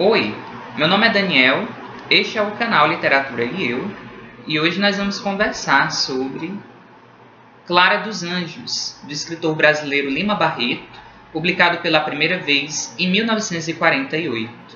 Oi, meu nome é Daniel, este é o canal Literatura e Eu, e hoje nós vamos conversar sobre Clara dos Anjos, do escritor brasileiro Lima Barreto, publicado pela primeira vez em 1948.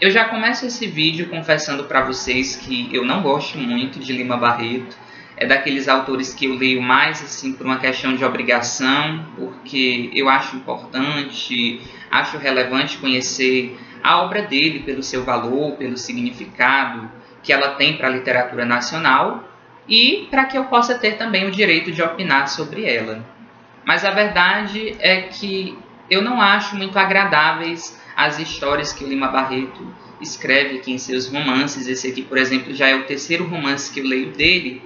Eu já começo esse vídeo confessando para vocês que eu não gosto muito de Lima Barreto. É daqueles autores que eu leio mais assim por uma questão de obrigação, porque eu acho importante, acho relevante conhecer a obra dele pelo seu valor, pelo significado que ela tem para a literatura nacional e para que eu possa ter também o direito de opinar sobre ela. Mas a verdade é que eu não acho muito agradáveis as histórias que o Lima Barreto escreve aqui em seus romances. Esse aqui, por exemplo, já é o terceiro romance que eu leio dele.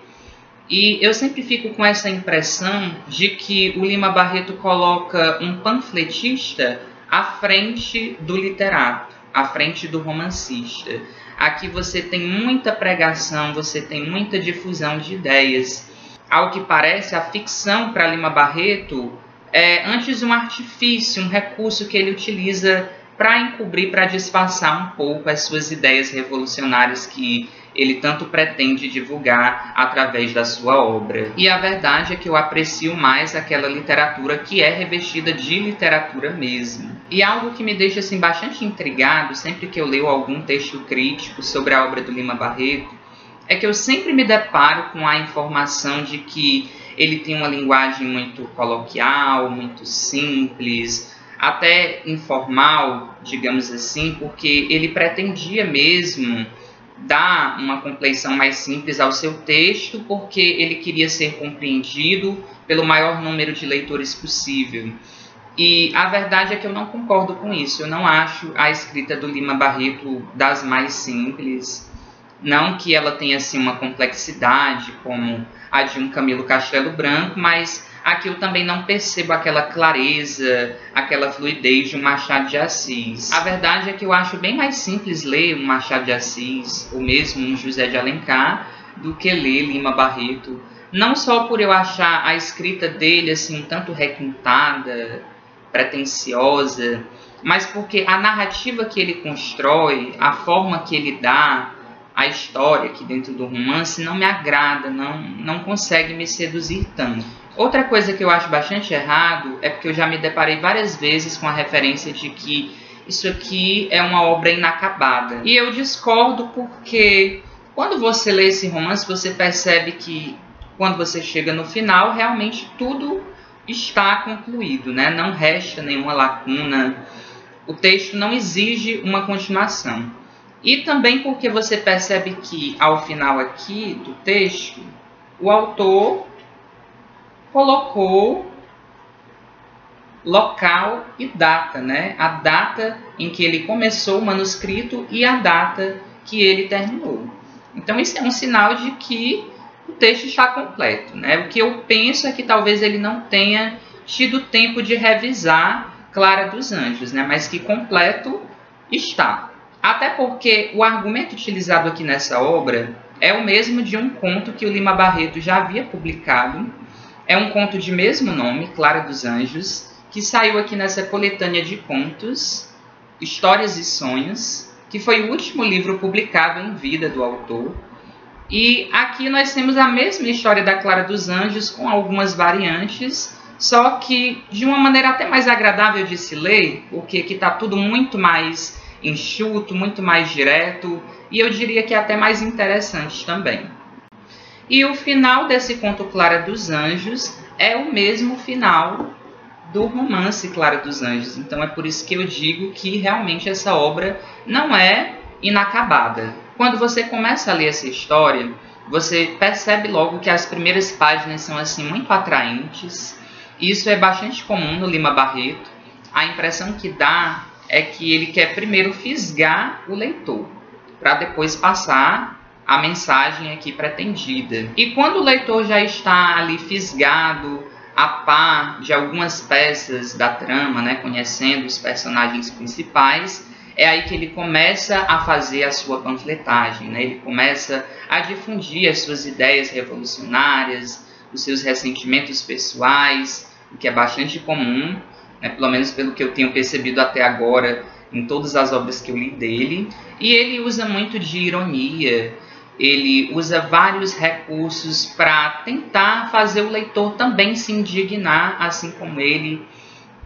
E eu sempre fico com essa impressão de que o Lima Barreto coloca um panfletista à frente do literato, à frente do romancista. Aqui você tem muita pregação, você tem muita difusão de ideias. Ao que parece, a ficção para Lima Barreto é antes um artifício, um recurso que ele utiliza para encobrir, para disfarçar um pouco as suas ideias revolucionárias que ele tanto pretende divulgar através da sua obra. E a verdade é que eu aprecio mais aquela literatura que é revestida de literatura mesmo. E algo que me deixa assim bastante intrigado sempre que eu leio algum texto crítico sobre a obra do Lima Barreto é que eu sempre me deparo com a informação de que ele tem uma linguagem muito coloquial, muito simples, até informal, digamos assim, porque ele pretendia mesmo dar uma compleição mais simples ao seu texto, porque ele queria ser compreendido pelo maior número de leitores possível. E a verdade é que eu não concordo com isso. Eu não acho a escrita do Lima Barreto das mais simples. Não que ela tenha assim, uma complexidade como a de um Camilo Castelo Branco, mas aqui eu também não percebo aquela clareza, aquela fluidez de um Machado de Assis. A verdade é que eu acho bem mais simples ler um Machado de Assis, ou mesmo um José de Alencar, do que ler Lima Barreto. Não só por eu achar a escrita dele assim um tanto requintada, pretensiosa, mas porque a narrativa que ele constrói, a forma que ele dá, a história aqui dentro do romance não me agrada, não, não consegue me seduzir tanto. Outra coisa que eu acho bastante errado é porque eu já me deparei várias vezes com a referência de que isso aqui é uma obra inacabada. E eu discordo porque quando você lê esse romance, você percebe que quando você chega no final, realmente tudo está concluído, né? não resta nenhuma lacuna. O texto não exige uma continuação. E também porque você percebe que ao final aqui do texto, o autor colocou local e data, né? A data em que ele começou o manuscrito e a data que ele terminou. Então isso é um sinal de que o texto está completo, né? O que eu penso é que talvez ele não tenha tido tempo de revisar Clara dos Anjos, né? Mas que completo está. Até porque o argumento utilizado aqui nessa obra é o mesmo de um conto que o Lima Barreto já havia publicado é um conto de mesmo nome, Clara dos Anjos, que saiu aqui nessa coletânea de contos, Histórias e Sonhos, que foi o último livro publicado em vida do autor. E aqui nós temos a mesma história da Clara dos Anjos, com algumas variantes, só que de uma maneira até mais agradável de se ler, porque aqui está tudo muito mais enxuto, muito mais direto, e eu diria que é até mais interessante também. E o final desse conto Clara dos Anjos é o mesmo final do romance Clara dos Anjos. Então é por isso que eu digo que realmente essa obra não é inacabada. Quando você começa a ler essa história, você percebe logo que as primeiras páginas são assim muito atraentes. Isso é bastante comum no Lima Barreto. A impressão que dá é que ele quer primeiro fisgar o leitor, para depois passar a mensagem aqui pretendida. E quando o leitor já está ali fisgado, a par de algumas peças da trama, né, conhecendo os personagens principais, é aí que ele começa a fazer a sua panfletagem, né? ele começa a difundir as suas ideias revolucionárias, os seus ressentimentos pessoais, o que é bastante comum, né? pelo menos pelo que eu tenho percebido até agora em todas as obras que eu li dele. E ele usa muito de ironia, ele usa vários recursos para tentar fazer o leitor também se indignar, assim como ele,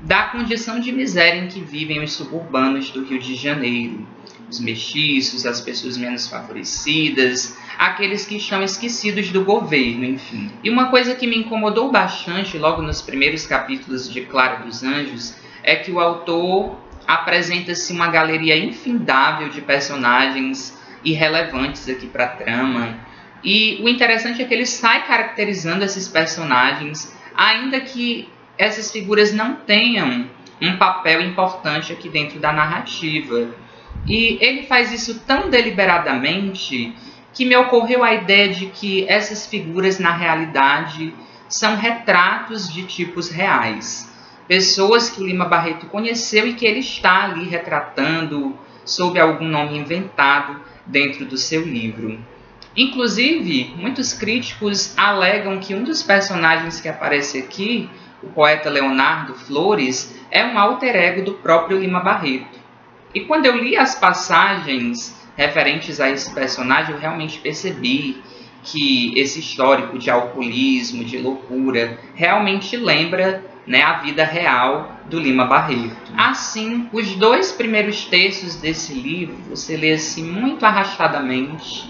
da condição de miséria em que vivem os suburbanos do Rio de Janeiro. Os mestiços, as pessoas menos favorecidas, aqueles que estão esquecidos do governo, enfim. E uma coisa que me incomodou bastante logo nos primeiros capítulos de Clara dos Anjos é que o autor apresenta-se uma galeria infindável de personagens irrelevantes aqui para a trama. E o interessante é que ele sai caracterizando esses personagens, ainda que essas figuras não tenham um papel importante aqui dentro da narrativa. E ele faz isso tão deliberadamente que me ocorreu a ideia de que essas figuras, na realidade, são retratos de tipos reais. Pessoas que o Lima Barreto conheceu e que ele está ali retratando sob algum nome inventado dentro do seu livro. Inclusive, muitos críticos alegam que um dos personagens que aparece aqui, o poeta Leonardo Flores, é um alter ego do próprio Lima Barreto. E quando eu li as passagens referentes a esse personagem, eu realmente percebi que esse histórico de alcoolismo, de loucura, realmente lembra né, a vida real do Lima Barreto. Assim, os dois primeiros textos desse livro você lê assim muito arrastadamente.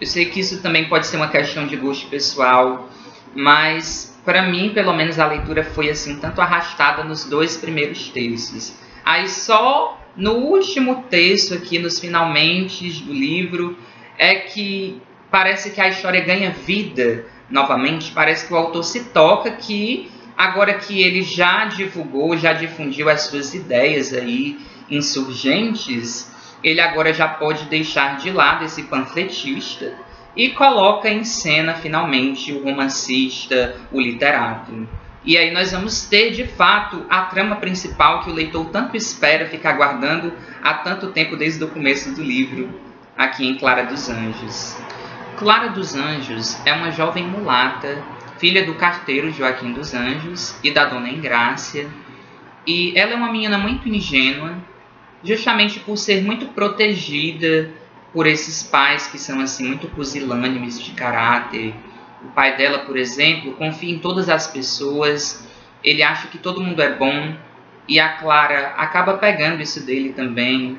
Eu sei que isso também pode ser uma questão de gosto pessoal, mas para mim, pelo menos, a leitura foi assim tanto arrastada nos dois primeiros textos. Aí só no último texto aqui, nos finalmente do livro, é que parece que a história ganha vida novamente. Parece que o autor se toca que agora que ele já divulgou, já difundiu as suas ideias aí insurgentes, ele agora já pode deixar de lado esse panfletista e coloca em cena finalmente o romancista, o literato. E aí nós vamos ter de fato a trama principal que o leitor tanto espera, fica aguardando há tanto tempo desde o começo do livro, aqui em Clara dos Anjos. Clara dos Anjos é uma jovem mulata filha do carteiro Joaquim dos Anjos e da dona Engrácia. E ela é uma menina muito ingênua, justamente por ser muito protegida por esses pais que são assim muito pusilânimes de caráter. O pai dela, por exemplo, confia em todas as pessoas, ele acha que todo mundo é bom e a Clara acaba pegando isso dele também.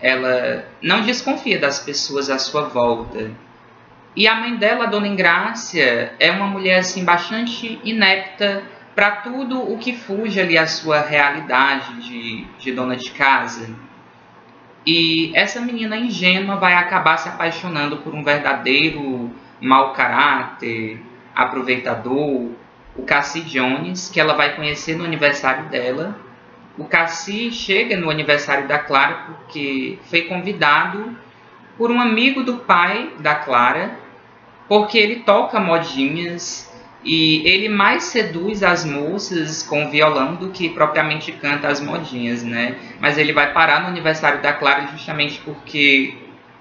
Ela não desconfia das pessoas à sua volta. E a mãe dela, a dona Ingrácia, é uma mulher assim bastante inepta para tudo o que fuge ali à sua realidade de, de dona de casa. E essa menina ingênua vai acabar se apaixonando por um verdadeiro mau caráter, aproveitador, o Cassi Jones, que ela vai conhecer no aniversário dela. O Cassi chega no aniversário da Clara porque foi convidado por um amigo do pai da Clara porque ele toca modinhas e ele mais seduz as moças com violão do que propriamente canta as modinhas, né? Mas ele vai parar no aniversário da Clara justamente porque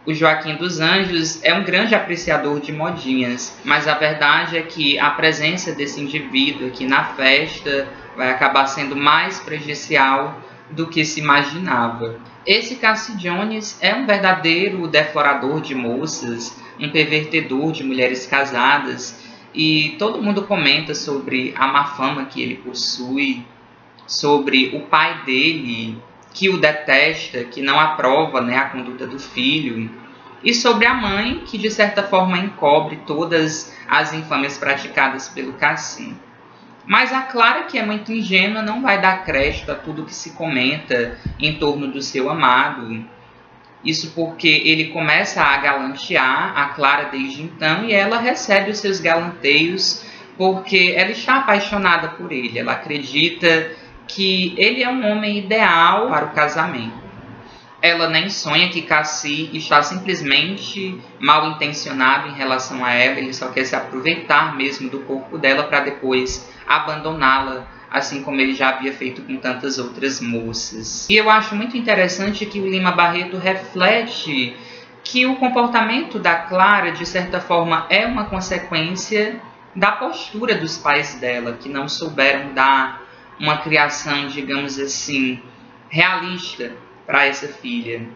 o Joaquim dos Anjos é um grande apreciador de modinhas, mas a verdade é que a presença desse indivíduo aqui na festa vai acabar sendo mais prejudicial do que se imaginava. Esse Cassie Jones é um verdadeiro deflorador de moças, um pervertedor de mulheres casadas e todo mundo comenta sobre a má fama que ele possui, sobre o pai dele que o detesta, que não aprova né, a conduta do filho, e sobre a mãe que de certa forma encobre todas as infâmias praticadas pelo Cassim. Mas a Clara, que é muito ingênua, não vai dar crédito a tudo que se comenta em torno do seu amado isso porque ele começa a galantear a Clara desde então e ela recebe os seus galanteios porque ela está apaixonada por ele. Ela acredita que ele é um homem ideal para o casamento. Ela nem sonha que Cassie está simplesmente mal intencionado em relação a ela, ele só quer se aproveitar mesmo do corpo dela para depois abandoná-la assim como ele já havia feito com tantas outras moças. E eu acho muito interessante que o Lima Barreto reflete que o comportamento da Clara, de certa forma, é uma consequência da postura dos pais dela, que não souberam dar uma criação, digamos assim, realista para essa filha.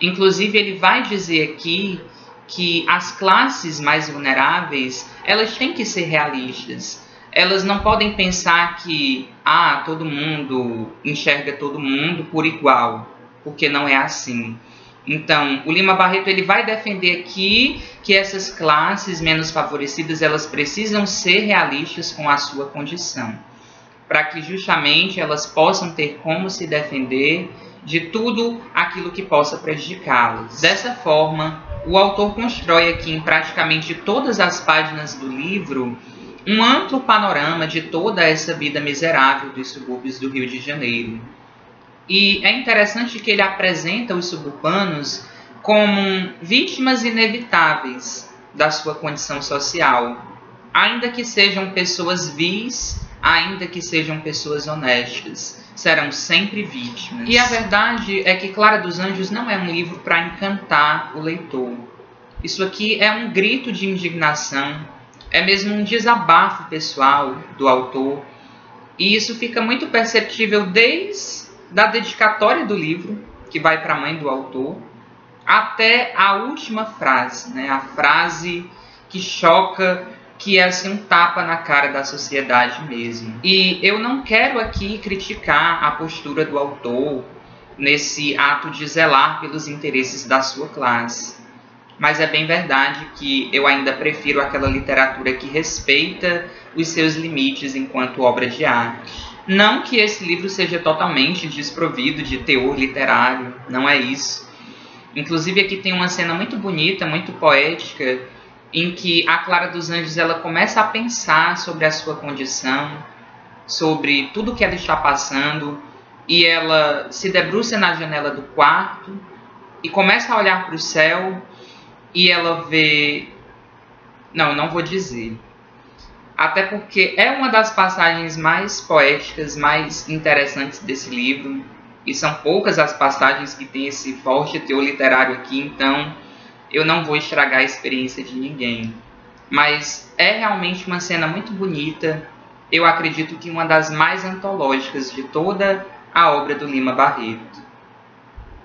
Inclusive, ele vai dizer aqui que as classes mais vulneráveis, elas têm que ser realistas. Elas não podem pensar que ah, todo mundo enxerga todo mundo por igual, porque não é assim. Então, o Lima Barreto ele vai defender aqui que essas classes menos favorecidas elas precisam ser realistas com a sua condição, para que justamente elas possam ter como se defender de tudo aquilo que possa prejudicá-las. Dessa forma, o autor constrói aqui em praticamente todas as páginas do livro um amplo panorama de toda essa vida miserável dos subúrbios do Rio de Janeiro. E é interessante que ele apresenta os suburbanos como vítimas inevitáveis da sua condição social, ainda que sejam pessoas vis, ainda que sejam pessoas honestas, serão sempre vítimas. E a verdade é que Clara dos Anjos não é um livro para encantar o leitor. Isso aqui é um grito de indignação, é mesmo um desabafo pessoal do autor, e isso fica muito perceptível desde da dedicatória do livro, que vai para a mãe do autor, até a última frase, né? a frase que choca, que é assim um tapa na cara da sociedade mesmo. E eu não quero aqui criticar a postura do autor nesse ato de zelar pelos interesses da sua classe. Mas é bem verdade que eu ainda prefiro aquela literatura que respeita os seus limites enquanto obra de arte. Não que esse livro seja totalmente desprovido de teor literário, não é isso. Inclusive aqui tem uma cena muito bonita, muito poética, em que a Clara dos Anjos ela começa a pensar sobre a sua condição, sobre tudo que ela está passando, e ela se debruça na janela do quarto e começa a olhar para o céu e ela vê. Não, não vou dizer até porque é uma das passagens mais poéticas, mais interessantes desse livro, e são poucas as passagens que têm esse forte teor literário aqui, então eu não vou estragar a experiência de ninguém. Mas é realmente uma cena muito bonita, eu acredito que uma das mais antológicas de toda a obra do Lima Barreto.